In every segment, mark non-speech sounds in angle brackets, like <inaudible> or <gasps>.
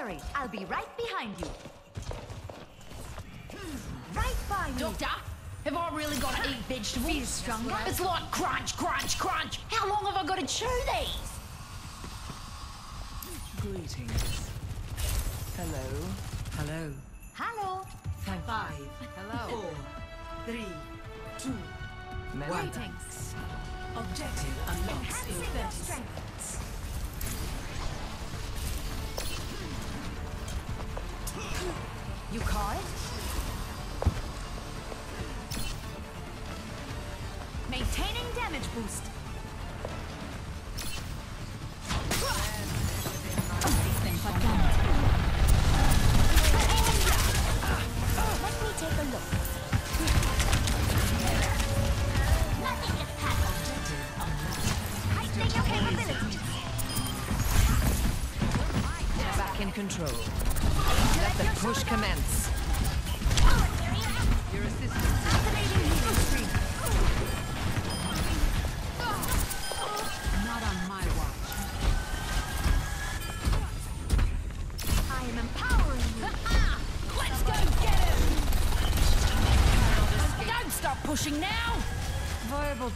worry, I'll be right behind you. Hmm, right by me. Doctor, have I really got to eat <gasps> vegetables? Feel stronger? It's like crunch, crunch, crunch. How long have I got to chew these? Greetings. Hello. Hello. Hello. Thank Five. Hello. <laughs> Four. Three. Two. One. Greetings. Objective unlocks in 30 seconds. You call it? Maintaining damage boost.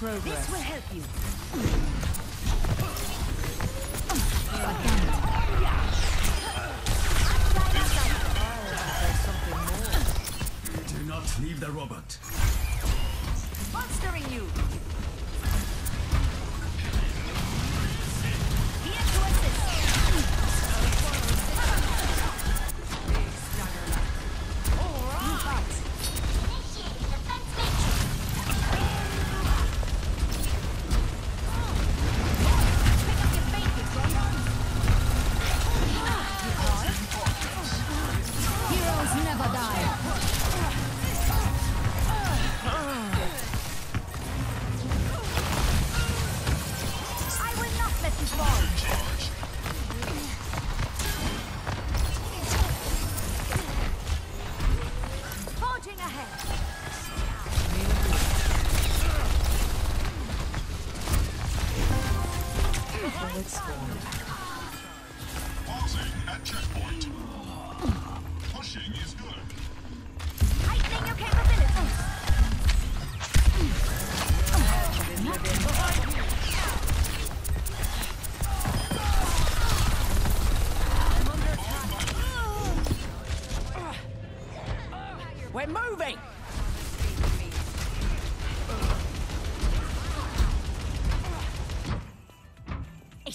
Viable This will help you.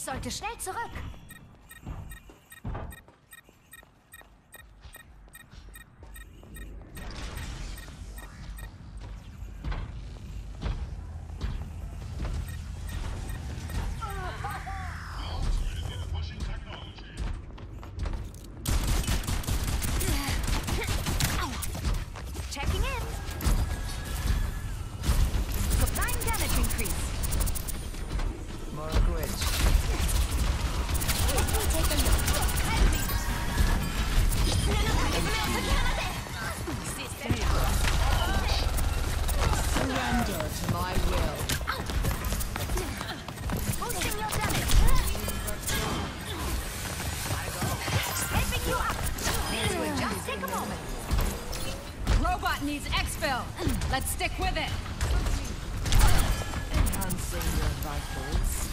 Sollte schnell zurück. Surrender to my will. Boosting your damage. Helping you up. This will just take a moment. Robot needs exfil. Let's stick with it. Enhancing your vitals.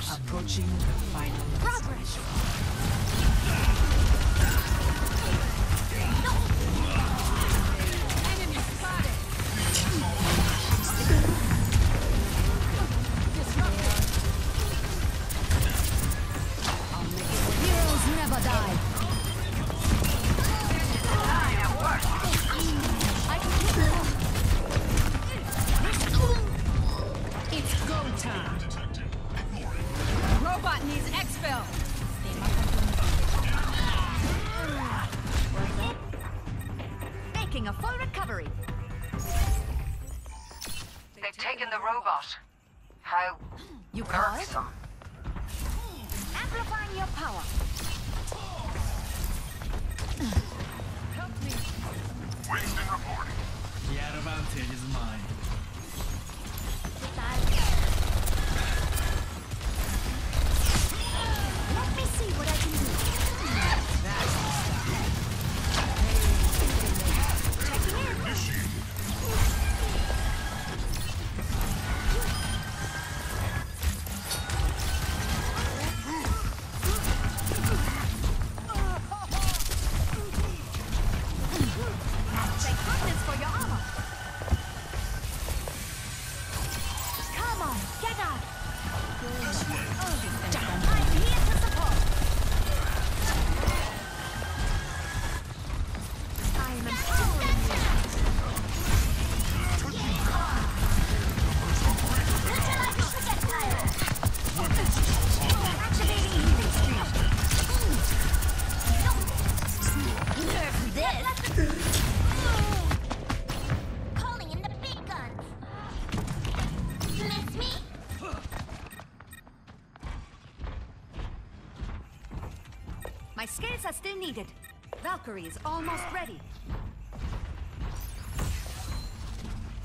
Claiming. Approaching the final. Progress. Heroes never die. I can't it's go time. Robot needs exfil. Making a full recovery. They've taken the robot. How You call it? Amplifying your power. My skills are still needed. Valkyrie is almost ready.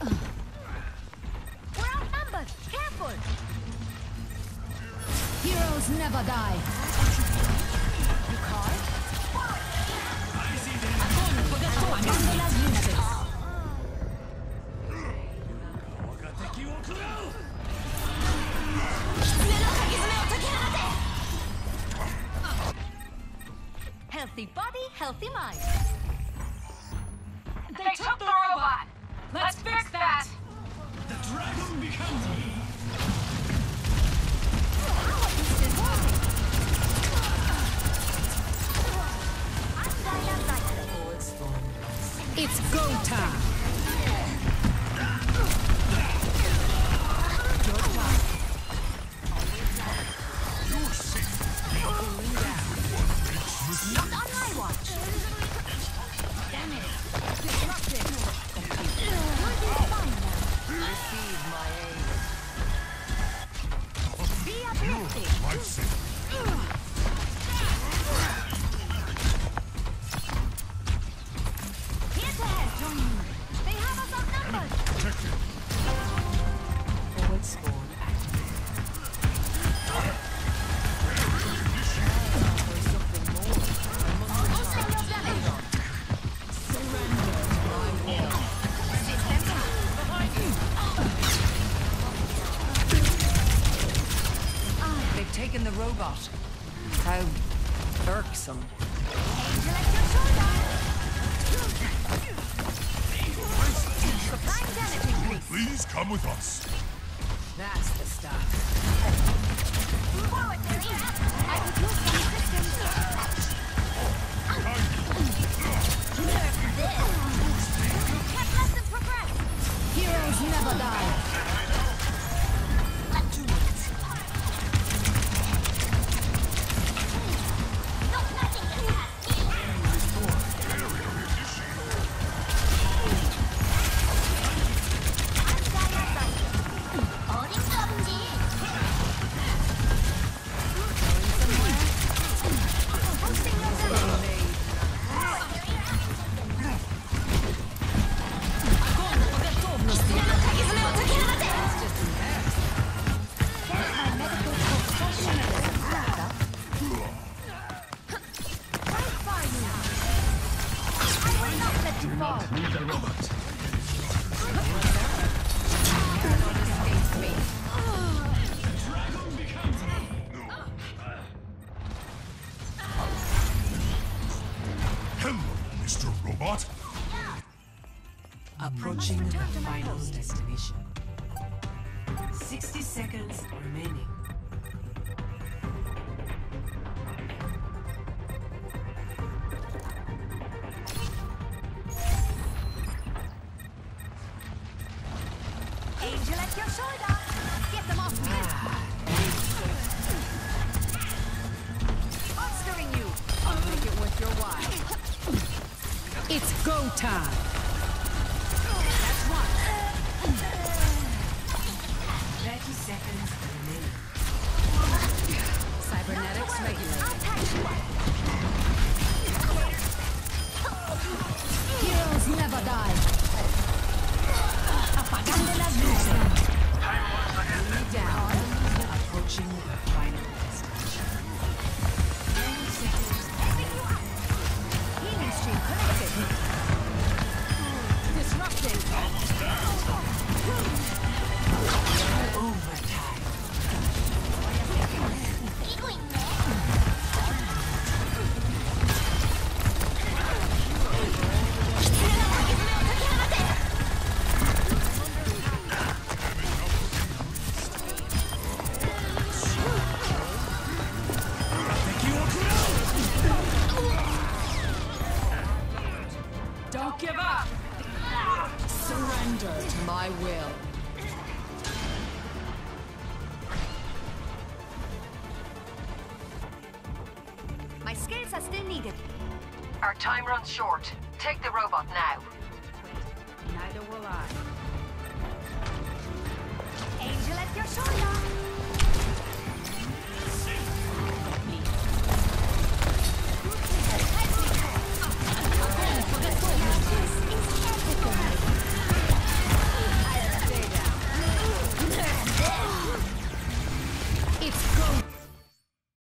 We're outnumbered. Careful. Heroes never die. Healthy body, healthy mind. They took the robot. Let's fix that. The dragon becomes me. Taken the robot. How irksome. Angel at your shoulder. Supplying damage increase. Please come with us. That's the stuff. Approaching the final destination. 60 seconds remaining. Angel at your shoulder. Get them off me. Monstering you. I'll make it worth your while. It's go time. seconds remaining. Cybernetics regulated. Heroes never die. Up. To my will. My skills are still needed. Our time runs short. Take the robot now. Neither will I.